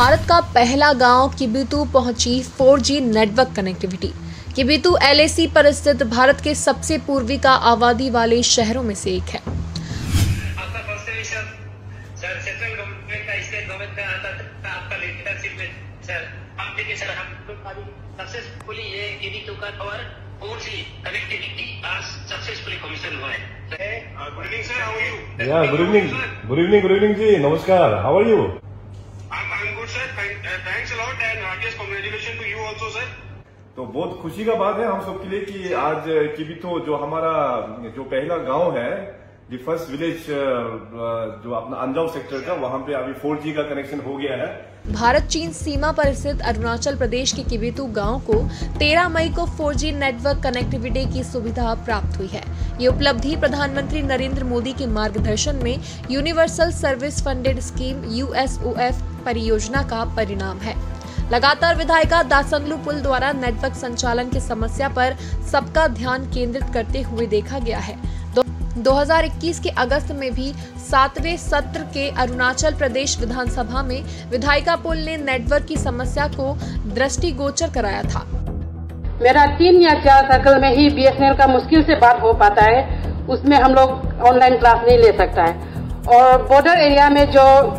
भारत का पहला गाँव किबितू पहुँची 4G network connectivity Kibithu LAC पर स्थित भारत के सबसे पूर्वी का आबादी वाले शहरों में से एक है। सक्सेसफुली ये का और फोर जी कनेक्टिविटी आज सक्सेसफुली कमीशन हुआ है good evening sir how are you Yeah, good evening. Good evening, good evening जी नमस्कार How are you? तो बहुत खुशी का बात है हम सबके लिए कि आज किबितो जो हमारा जो पहला गाँव है दी फ़र्स्ट विलेज जो अपना अंजाव सेक्टर का वहाँ पे अभी 4G का कनेक्शन हो गया है। भारत चीन सीमा पर स्थित अरुणाचल प्रदेश के किबितू गाँव को 13 मई को 4G नेटवर्क कनेक्टिविटी की सुविधा प्राप्त हुई है। ये उपलब्धि प्रधानमंत्री नरेंद्र मोदी के मार्गदर्शन में universal service funded scheme USOF परियोजना का परिणाम है। लगातार विधायिका दासंगलू पुल द्वारा नेटवर्क संचालन की समस्या पर सबका ध्यान केंद्रित करते हुए देखा गया है। दो- 2021 के अगस्त में भी सातवें सत्र के अरुणाचल प्रदेश विधानसभा में विधायिका पुल ने नेटवर्क की समस्या को दृष्टिगोचर कराया था। मेरा तीन या चार सर्कल में ही बीएसएनएल का मुश्किल से बात हो पाता है, उसमें हम लोग ऑनलाइन क्लास नहीं ले सकता है। और बॉर्डर एरिया में जो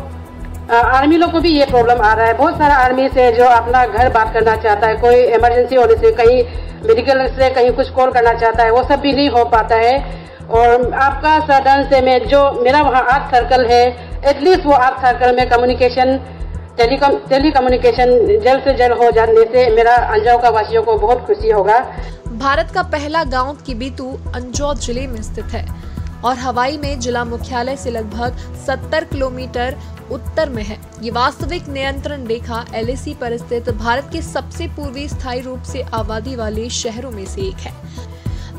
आर्मी लोग को भी ये प्रॉब्लम आ रहा है। बहुत सारा आर्मी से जो अपना घर बात करना चाहता है, कोई इमरजेंसी होने से, कहीं मेडिकल से कहीं कुछ कॉल करना चाहता है, वो सब भी नहीं हो पाता है। और आपका सदन से में जो, मेरा वहाँ आर्ट सर्कल है एटलीस्ट वो आर्ट सर्कल में कम्युनिकेशन टेलीकॉम टेली कम्युनिकेशन जल्द से जल्द हो जाने से मेरा अंजाव का वासियों को बहुत खुशी होगा। भारत का पहला गाँव किबितू अंजौ ज़िले में स्थित है। और हवाई में जिला मुख्यालय से लगभग 70 किलोमीटर उत्तर में है। ये वास्तविक नियंत्रण रेखा एलएसी पर स्थित भारत के सबसे पूर्वी स्थायी रूप से आबादी वाले शहरों में से एक है।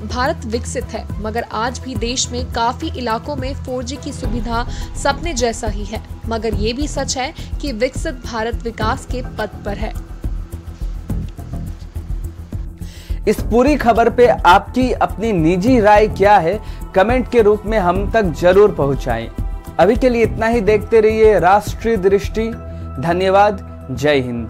भारत विकसित है, मगर आज भी देश में काफ़ी इलाकों में 4G की सुविधा सपने जैसा ही है। मगर ये भी सच है कि विकसित भारत विकास के पथ पर है। इस पूरी खबर पे आपकी अपनी निजी राय क्या है, कमेंट के रूप में हम तक ज़रूर पहुंचाएँ। अभी के लिए इतना ही, देखते रहिए राष्ट्रीय दृष्टि। धन्यवाद। जय हिंद।